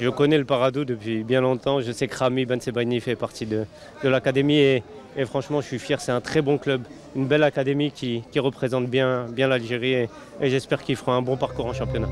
Je connais le Paradou depuis bien longtemps. Je sais que Rami Ben Sebani fait partie de, l'académie et, franchement, je suis fier. C'est un très bon club, une belle académie qui, représente bien, l'Algérie et, j'espère qu'ils feront un bon parcours en championnat.